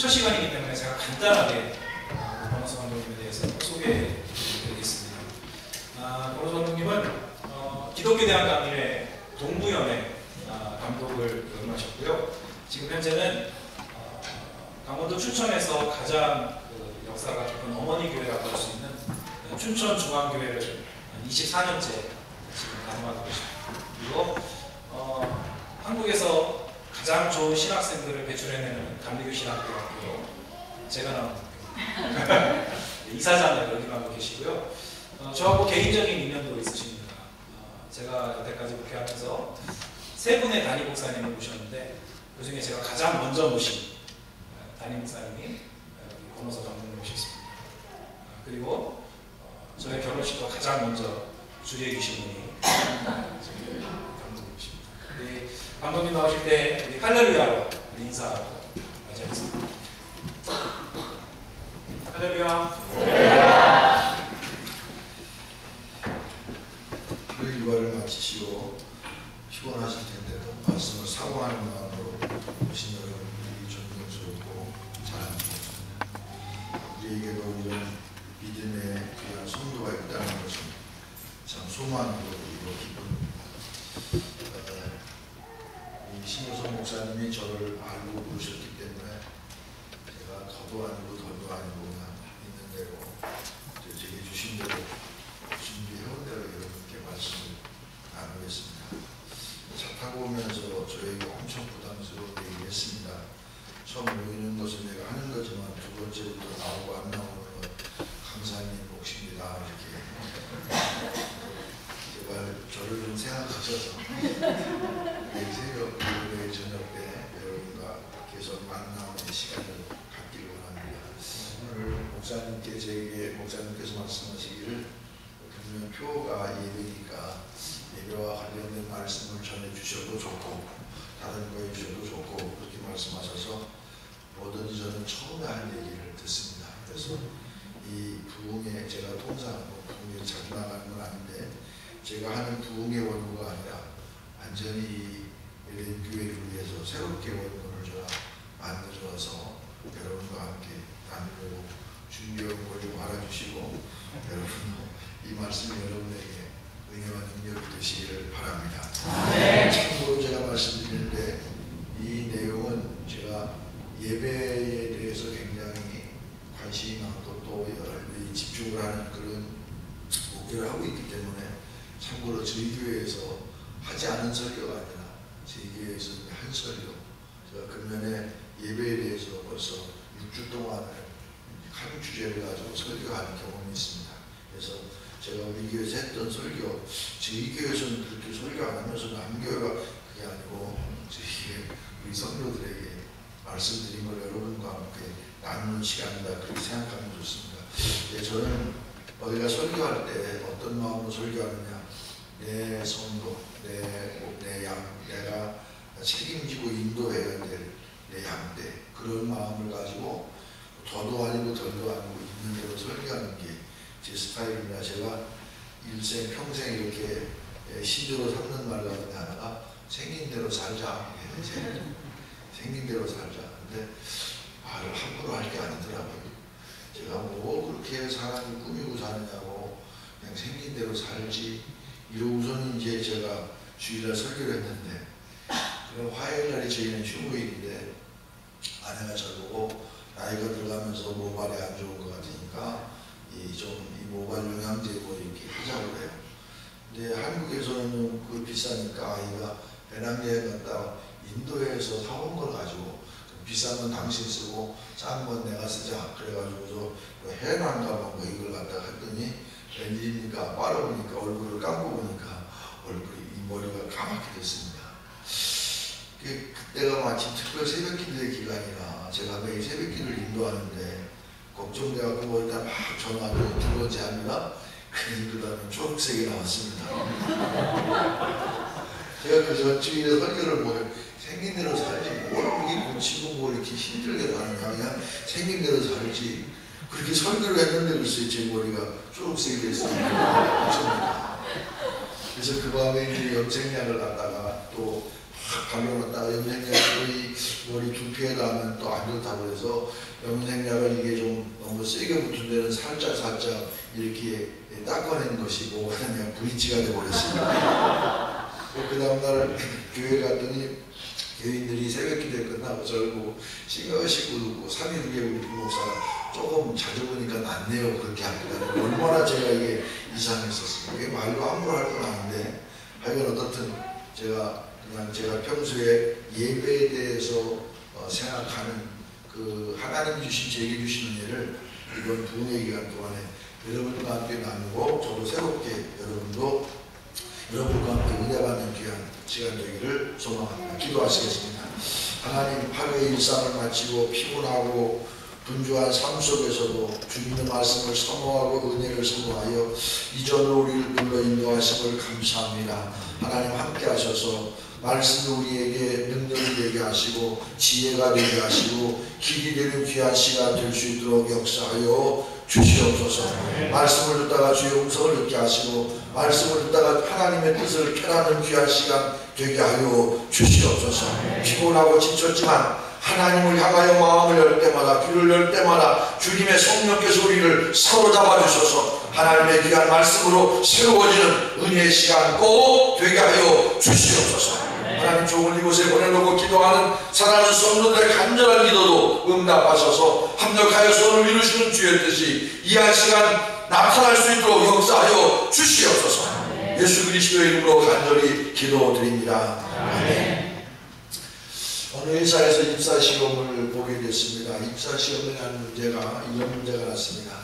첫 시간이기 때문에 제가 간단하게 아, 권호수 감독님에 대해서 소개해드리겠습니다. 아, 권호수 감독님은 어, 기독교 대학 강의회 동부연회 아, 감독을 역임하셨고요. 지금 현재는 어, 강원도 춘천에서 가장 그 역사가 깊은 어머니 교회라고 할 수 있는 춘천 중앙교회를 24년째 지금 가동하고 계십니다. 그리고 어, 한국에서 가장 좋은 신학생들을 배출해내는 감리교 신학대학교 제가 나온 이사장을 역임하고 계시고요. 어, 저하고 개인적인 인연도 있으십니다. 어, 제가 여태까지 목회하면서 세 분의 담임 목사님을 모셨는데 그 중에 제가 가장 먼저 모신 어, 담임 목사님이 어, 권호서 감독님 모셨습니다. 어, 그리고 어, 저의 결혼식도 가장 먼저 주례해 주신 분이 우리 감독님 나오실 때 우리 할렐루야로 인사하고 맞이하겠습니다. 할렐루야. 그 일과를 마치시고 피곤하실 텐데도 말씀을 사고하는 마음으로 오신 여러분들이 존경스럽고 자랑스럽습니다. 우리에게도 이런 믿음의 귀한 성도가 있다는 것은 참 소망이고 그리고 기쁨입니다. 신효선 목사님이 저를 알고 부르셨기 때문에 제가 더도 아니고 덜도 아니고 그냥 있는 대로 제게 주신 대로 준비해온 대로 여러분께 말씀을 나누겠습니다. 차 타고 오면서 저에게 엄청 부담스럽게 얘기했습니다. 처음 모이는 것은 내가 하는 거지만 두 번째부터 나오고 안 나오는 건 강사님 몫입니다. 이렇게 제발 저를 좀 생각하셔서 내일 새벽 내일 저녁 때 여러분과 계속 만나는 시간을 갖기를 원합니다. 오늘 목사님께 제게 목사님께서 말씀하시기를 표가 예배니까 관련된 말씀을 전해 주셔도 좋고 다른 거 해 주셔도 좋고 그렇게 말씀하셔서 뭐든지 저는 처음에 할 얘기를 듣습니다. 그래서 이 부흥에 제가 통상하고 부흥에 자주 나가는 건 아닌데 제가 하는 부흥의 원고가 아니라 완전히 이 교회를 위해서 새롭게 원고를 제가 만들어서 여러분과 함께 나누려고 준비한 걸좀 알아주시고 여러분 이 말씀이 여러분에게 은혜와 능력이 되시기를 바랍니다. 참고로 제가 말씀드리는데 이 내용은 제가 예배에 대해서 굉장히 관심이 많고 또 여러 집중을 하는 그런 목표를 하고 있기 때문에 참고로 저희 교회에서 하지 않은 설교가 아니라 저희 교회에서 한 설교 제가 금년에 예배에 대해서 벌써 6주 동안을 한 주제를 가지고 설교하는 경험이 있습니다. 그래서 제가 우리 교회에서 했던 설교, 저희 교회에서는 그렇게 설교 안 하면서 남교회가 그게 아니고 저희 우리 성도들에게 말씀드린 걸 여러분과 함께 나누는 시간이다. 그렇게 생각하면 좋습니다. 네, 저는 어디가 설교할 때 어떤 마음으로 설교하느냐? 내 성도, 내, 내 양, 내가 책임지고 인도해야 될 내 양대. 그런 마음을 가지고 더도 아니고 덜도 아니고 있는 대로 설교하는 게 제 스타일입니다. 제가 일생 평생 이렇게 시조로 삼는 말 가운데 하나가 생긴 대로 살자. 생긴 대로 살자. 근데 말을 함부로 할 게 아니더라고요. 제가 뭐 그렇게 사람이 꾸미고 사느냐고 그냥 생긴 대로 살지. 이러고서는 이제 제가 주일날 설교를 했는데 그럼 화요일 날이 저희는 휴무일인데 아내가 저보고 나이가 들어가면서 모발이 안 좋은 것 같으니까 이좀이 모발 영양제 뭐 이렇게 하자고 그래요. 근데 한국에서는 그 비싸니까 아이가 배낭여행 갔다 인도에서 사온 걸 가지고 비싼 건 당신 쓰고 싼 건 내가 쓰자 그래가지고서 해남가 뭐 이걸 갖다 했더니 웬일입니까 빨아보니까 얼굴을 감고 보니까 얼굴이 이 머리가 까맣게 됐습니다. 그때가 마침 특별 새벽기도의 기간이라 제가 매일 새벽기도를 인도하는데 걱정돼갖고 머리다 막 전화하고 두 번째 합니다. 그 다음에 초록색이 나왔습니다. 제가 그 전주일에 설교를 뭐 생긴 대로 살지 뭘 이게 고치고 뭐 이렇게 힘들게 하느냐 그냥 생긴 대로 살지 그렇게 설교를 했는데 글쎄 제 머리가 초록색이 됐습니다. 그래서 그 밤에 이제 염색약을 갖다가 또 발견했다가 염색약을 머리 두피에다 하면 또 안 좋다고 해서 염색약을 이게 좀 너무 세게 붙은 데는 살짝 살짝 이렇게 닦아낸 것이 뭐가 되냐 브릿지가 돼버렸습니다. 그 다음날 교회 갔더니 교인들이 새벽 기도에 끝나고 보고 싱긋싱긋 웃고 3일 후에 우리 부목사가 조금 자주 보니까 낫네요 그렇게 합니다. 얼마나 제가 이게 이상했었어요. 이게 말로 함부로 할 건 아닌데 하여간 어떻든 제가 그냥 제가 평소에 예배에 대해서 어, 생각하는 그 하나님 주신 제게 주신 은혜를 이번 부흥의 기간 동안에 여러분과 함께 나누고 저도 새롭게 여러분도 여러분과 함께 은혜 받는 귀한 시간 되기를 소망합니다. 기도하시겠습니다. 하나님 하루의 일상을 마치고 피곤하고 분주한 삶 속에서도 주님의 말씀을 사모하고 은혜를 사모하여 이전으로 우리를 불러 인도하심을 감사합니다. 하나님 함께 하셔서 말씀을 우리에게 능력이 되게 하시고 지혜가 되게 하시고 길이 되는 귀한 시간 될 수 있도록 역사하여 주시옵소서 말씀을 듣다가 주의 음성을 듣게 하시고 말씀을 듣다가 하나님의 뜻을 캐라는 귀한 시간 되게 하여 주시옵소서 피곤하고 지쳤지만 하나님을 향하여 마음을 열 때마다 귀를 열 때마다 주님의 성령께서 우리를 사로잡아 주셔서. 하나님의 귀한 말씀으로 새로워지는 은혜의 시간 꼭 되게 하여 주시옵소서. 하나님 좋은 이곳에 보내놓고 기도하는 사랑하는 성도들의 간절한 기도도 응답하셔서. 합력하여 손을 이루시는 주의 뜻이 이 한 시간 나타날 수 있도록 역사하여 주시옵소서. 예수 그리스도의 이름으로 간절히 기도드립니다. 아멘 어느 회사에서 입사 시험을 보게 됐습니다. 입사 시험에 대한 문제가 이런 문제가 났습니다.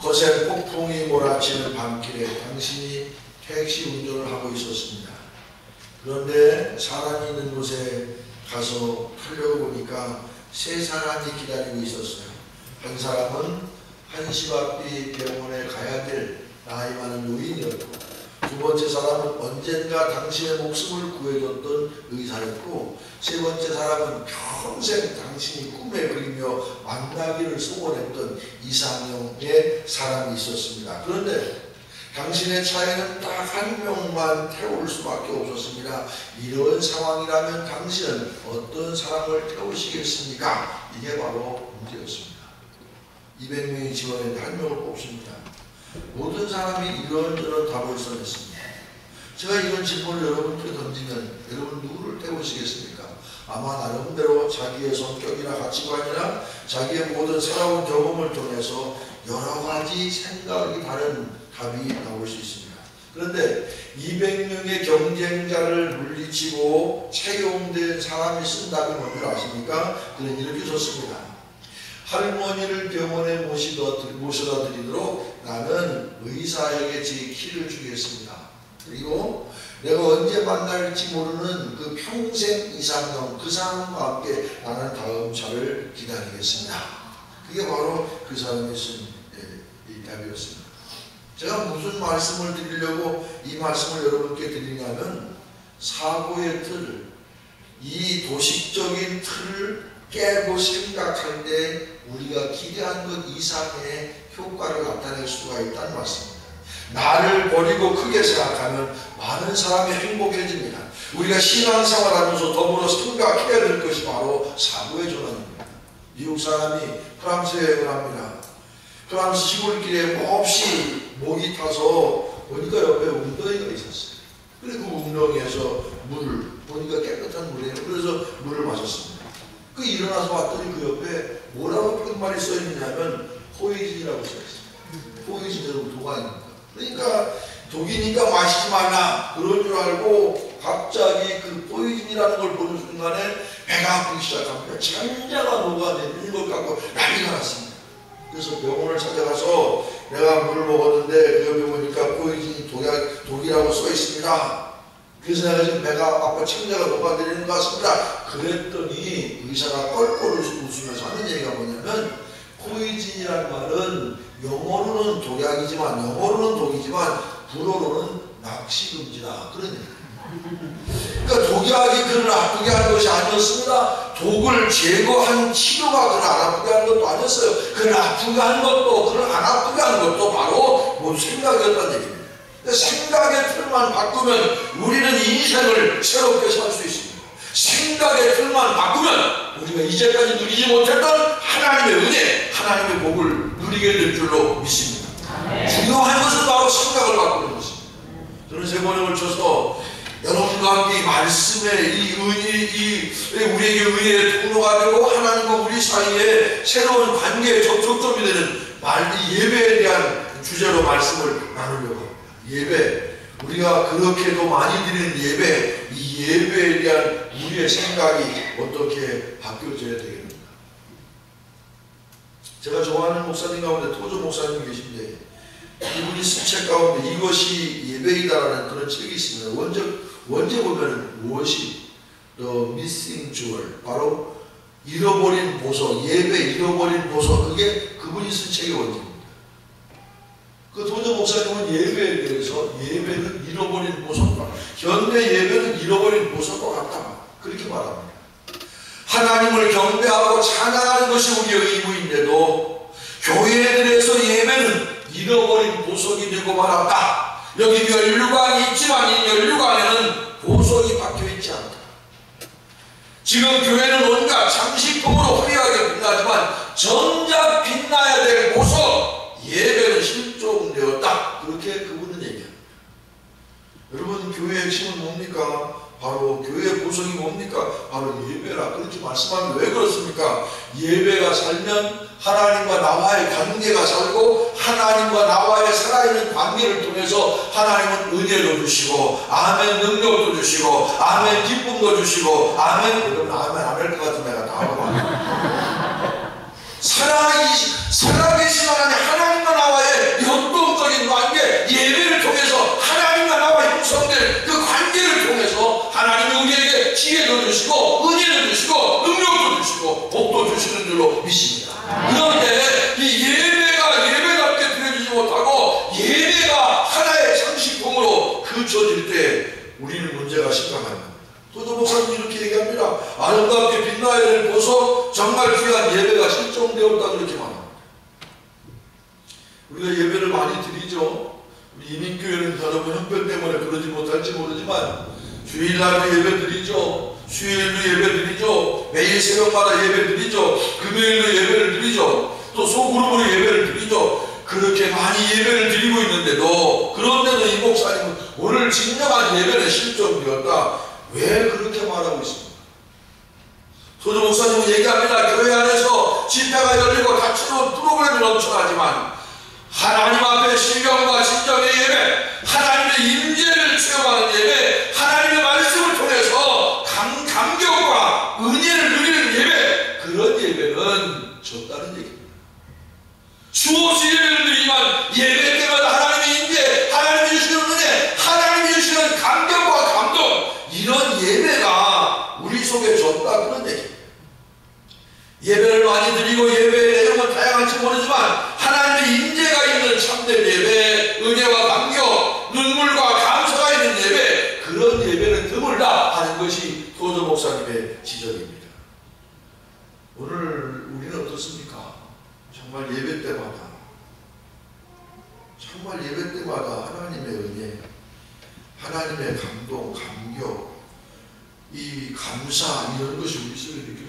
거센 폭풍이 몰아치는 밤길에 당신이 택시 운전을 하고 있었습니다. 그런데 사람이 있는 곳에 가서 타려고 보니까 세 사람이 기다리고 있었어요. 한 사람은 한시 앞이 병원에 가야 될 나이 많은 노인이었고 두 번째 사람은 언젠가 당신의 목숨을 구해줬던 의사였고 세 번째 사람은 평생 당신이 꿈에 그리며 만나기를 소원했던 이상형의 사람이 있었습니다. 그런데 당신의 차에는 딱 한 명만 태울 수밖에 없었습니다. 이런 상황이라면 당신은 어떤 사람을 태우시겠습니까? 이게 바로 문제였습니다. 200명이 지원했는데 한 명을 뽑습니다. 모든 사람이 이런저런 답을 써냈습니다. 제가 이런 질문을 여러분께 던지면 여러분 누구를 태우시겠습니까? 아마 나름대로 자기의 성격이나 가치관이나 자기의 모든 살아온 경험을 통해서 여러 가지 생각이 다른 답이 나올 수 있습니다. 그런데 200명의 경쟁자를 물리치고 채용된 사람이 쓴 답이 뭔지 아십니까? 그는 이렇게 썼습니다. 할머니를 병원에 모시다, 모셔다 드리도록 나는 의사에게 제 키를 주겠습니다. 그리고 내가 언제 만날지 모르는 그 평생 이상형 그 사람과 함께 나는 다음 차를 기다리겠습니다. 그게 바로 그 사람이 쓴 예, 답이었습니다. 제가 무슨 말씀을 드리려고 이 말씀을 여러분께 드리냐면 사고의 틀, 이 도식적인 틀을 깨고 생각할 때 우리가 기대한 것 이상의 효과를 나타낼 수가 있다는 말씀입니다. 나를 버리고 크게 생각하면 많은 사람이 행복해집니다. 우리가 신앙생활하면서 더불어 생각해야 될 것이 바로 사고의 전환입니다. 미국 사람이 프랑스 여행을 합니다. 프랑스 시골길에 몹시 목이 타서 보니까 옆에 웅덩이가 있었어요. 그래서 그 웅덩이에서 물을 보니까 깨끗한 물이에요. 그래서 물을 마셨습니다. 그 일어나서 봤더니 그 옆에 뭐라고 끝말이 써 있느냐면 포이즌이라고 써 있습니다. 포이즌 여러분 독아입니다. 그러니까 독이니까 마시지 말라 그런 줄 알고 갑자기 그 포이즌이라는 걸 보는 순간에 배가 아프기 시작합니다. 장자가 녹아내리는 것 같고 난리가 났습니다. 그래서 병원을 찾아가서 내가 물을 먹었는데 그 옆에 보니까 포이즌이 독약, 독이라고 써 있습니다. 그래서 내가 지금 배가 아파 창자가 녹아내리는 것 같습니다. 그랬더니 의사가 껄껄 웃으면서 하는 얘기가 뭐냐면 포이즌이라는 말은 영어로는 독약이지만 영어로는 독이지만 불어로는 낚시금지다. 그런. 그러니까 독약이 그를 아프게 한 것이 아니었습니다. 독을 제거한 치료가 그를 안 아프게 한 것도 아니었어요. 그를 아프게 한 것도 그를 안 아프게 한 것도 바로 뭐 생각이었다는 얘기입니다. 생각의 틀만 바꾸면 우리는 인생을 새롭게 살 수 있습니다. 생각의 틀만 바꾸면 우리가 이제까지 누리지 못했던 하나님의 은혜, 하나님의 복을 누리게 될 줄로 믿습니다. 중요한 것은 바로 생각을 바꾸는 것입니다. 저는 세 번에 걸쳐서 여러분과 함께 이 말씀의 이 은혜, 이 우리에게 은혜의 통로가 되고 하나님과 우리 사이에 새로운 관계의 접촉점이 되는 말, 이 예배에 대한 주제로 말씀을 나누려고 합니다. 예배. 우리가 그렇게도 많이 드리는 예배, 이 예배에 대한 우리의 생각이 어떻게 바뀌어져야 되겠는가. 제가 좋아하는 목사님 가운데 토조 목사님 계신데 이분이 쓴 책 가운데 이것이 예배이다라는 그런 책이 있습니다. 원제, 원제 보면 무엇이 The Missing Jewel 바로 잃어버린 보석, 예배 잃어버린 보석 그게 그분이 쓴 책의 원제입니다. 그 도저 목사님은 예배에 대해서 예배는 잃어버린 보석과 현대 예배는 잃어버린 보석과 같다 그렇게 말합니다. 하나님을 경배하고 찬양하는 것이 우리의 의무인데도 교회들에서 예배는 잃어버린 보석이 되고 말았다. 여기 멸류관이 있지만 이 멸류관에는 보석이 박혀 있지 않다. 지금 교회는 온갖 장식품으로 화려하게 빛나지만 정작 빛나야 될 보석 예배는 실종되었다. 그렇게 그분은 얘기합니다. 여러분 교회의 핵심은 뭡니까? 바로 교회의 보석이 뭡니까? 바로 예배라 그렇게 말씀하면 왜 그렇습니까? 예배가 살면 하나님과 나와의 관계가 살고 하나님과 나와의 살아있는 관계를 통해서 하나님은 은혜도 주시고 아멘 능력도 주시고 아멘 기쁨도 주시고 아멘 그러면 아멘 안 할 것 같은 다 하고 살아계신 살아계신 하나님 하나님과 나와의 역동적인 관계 예배를 통해서 하나님과 나와 형성될 그 관계를 통해서 하나님이 우리에게 지혜도 주시고 은혜도 주시고 능력도 주시고 복도 주시는 줄로 믿습니다. 그런데 이 예배가 예배답게 드려지지 못하고 예배가 하나의 상식품으로 그쳐질 때 우리는 문제가 심각합니다. 도도 목사님 이렇게 얘기합니다. 아름답게 빛나야 될 보석 정말 귀한 예배가 실종되었다 그렇게 말합니다. 우리가 예배를 많이 드리죠. 우리 이민교회는 여러분 형편 때문에 그러지 못할지 모르지만 주일날도 예배 드리죠. 수요일도 예배 드리죠. 매일 새벽마다 예배 드리죠. 금요일도 예배를 드리죠. 또 소그룹으로 예배를 드리죠. 그렇게 많이 예배를 드리고 있는데도 그런데도 이 목사님은 오늘 진정한 예배는 실종되었다. 왜 그렇게 말하고 있습니까? 소주 목사님은 얘기합니다. 교회 안에서 집회가 열리고 다채로운 프로그램이 넘쳐나지만 하나님 앞에 신경과 진정의 예배, 하나님의 임재를 체험하는 예배, 하나님의 말씀을 통해서 감, 감격과 은혜를 누리는 예배, 그런 예배는 졌다는 얘기입니다. 수없이 예배를 드리지만 예배 때마다 하나님의 임재, 하나님이 주시는 은혜, 하나님이 주시는 감격과 감동, 이런 예배가 우리 속에 졌다 그런 얘기입니다. 예배를 많이 드리고 예배의 내용은 다양할지 모르지만 하나님의 임재가 있는 참된 예배, 은혜와 감격, 눈물과 감사가 있는 예배, 그런 예배는 드물다 하는 도저 목사님의 지적입니다. 오늘 우리는 어떻습니까? 정말 예배 때마다 정말 예배 때마다 하나님의 은혜, 하나님의 감동, 감격, 이 감사 이런 것이 우리 속에 느껴져